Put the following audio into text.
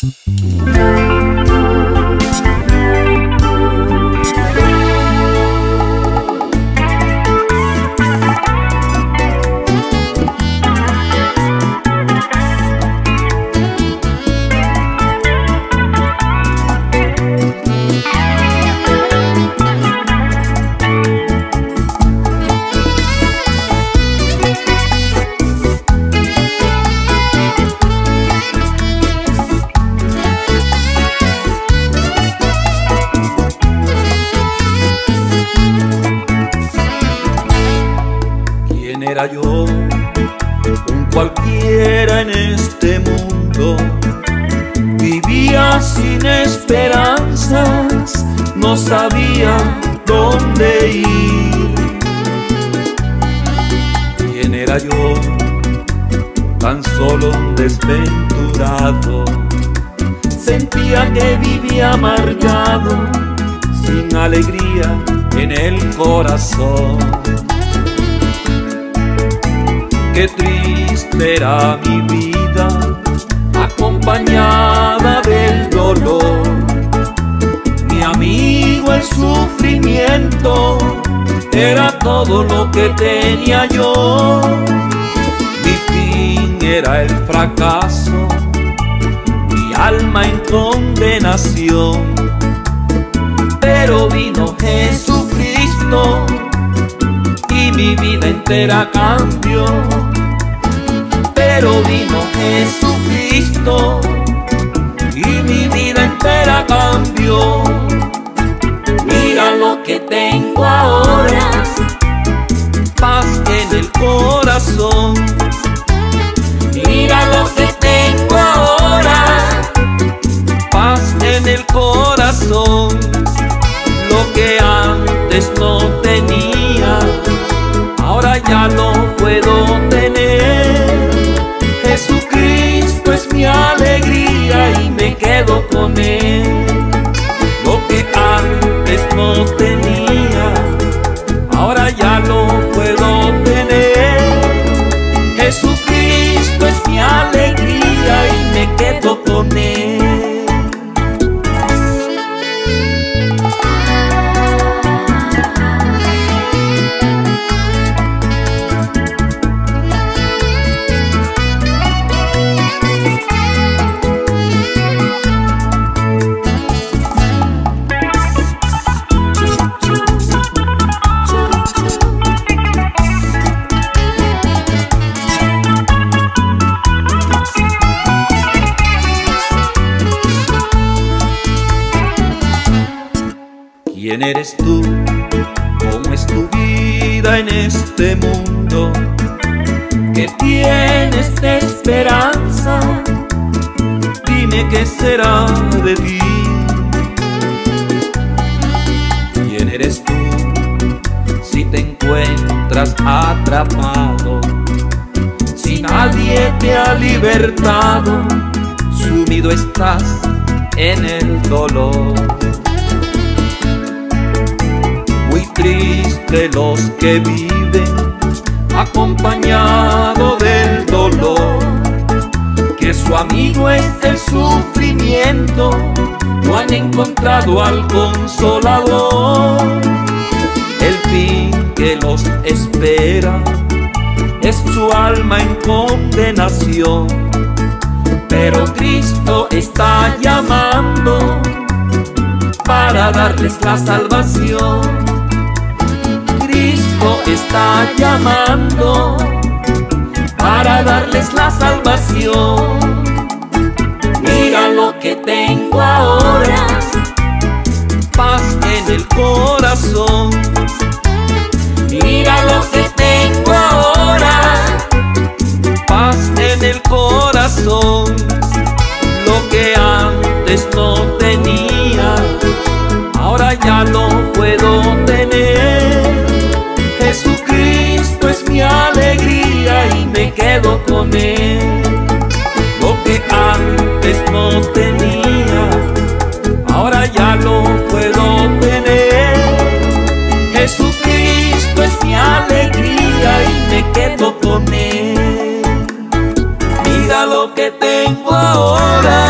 ¿Quién era yo? Un cualquiera en este mundo. Vivía sin esperanzas, no sabía dónde ir. ¿Quién era yo? Tan solo un desventurado. Sentía que vivía amargado, sin alegría en el corazón. Qué triste era mi vida, acompañada del dolor. Mi amigo el sufrimiento era todo lo que tenía yo. Mi fin era el fracaso, mi alma en condenación. Pero vino Jesucristo mi vida entera cambió. Pero vino Jesucristo y mi vida entera cambió. Ya lo puedo tener. Jesucristo es mi alegría y me quedo con Él. Lo que antes no tenía, ahora ya lo puedo tener. Jesucristo es mi alegría y me quedo ¿Quién eres tú? ¿Cómo es tu vida en este mundo? ¿Qué tienes de esperanza? Dime qué será de ti. ¿Quién eres tú? Si te encuentras atrapado, si nadie te ha libertado, sumido estás en el dolor. Triste los que viven acompañado del dolor, que su amigo es el sufrimiento, no han encontrado al consolador. El fin que los espera es su alma en condenación, pero Cristo está llamando para darles la salvación. Está llamando para darles la salvación. Mira lo que tengo ahora, paz en el corazón. Mira lo que tengo ahora, paz en el corazón. Lo que antes no tenía, ahora ya lo alegría y me quedo con Él. Lo que antes no tenía, ahora ya lo puedo tener. Jesucristo es mi alegría y me quedo con Él. Mira lo que tengo ahora